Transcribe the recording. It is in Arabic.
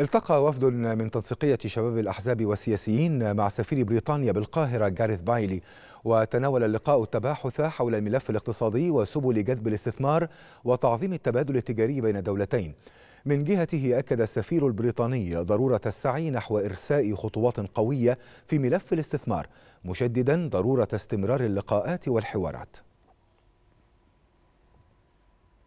التقى وفد من تنسيقية شباب الأحزاب والسياسيين مع سفير بريطانيا بالقاهرة جاريث بايلي. وتناول اللقاء التباحث حول الملف الاقتصادي وسبل جذب الاستثمار وتعظيم التبادل التجاري بين الدولتين من جهته أكد السفير البريطاني ضرورة السعي نحو إرساء خطوات قوية في ملف الاستثمار مشددا ضرورة استمرار اللقاءات والحوارات.